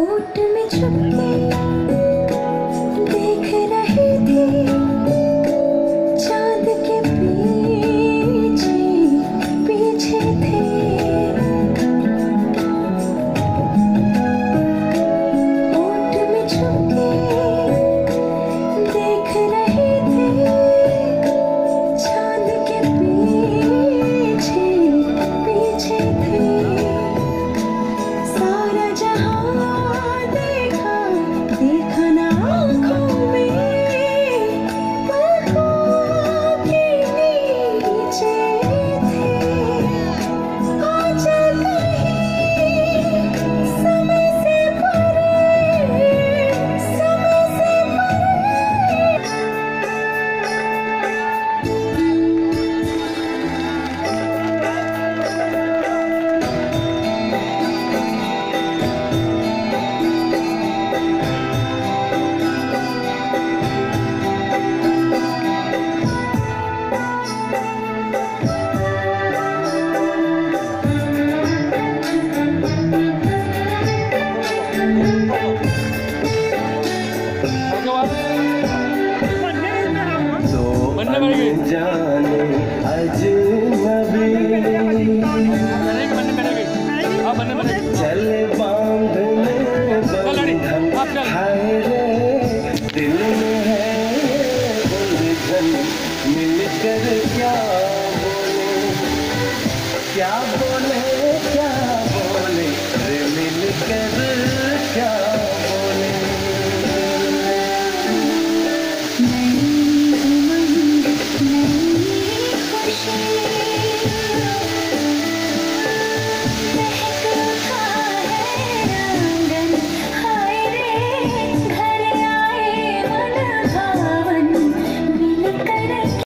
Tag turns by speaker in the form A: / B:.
A: ओट में छुपे
B: जाने अजनबी चल बांधने बंधन हाय रे दिल में है उलझन मिलकर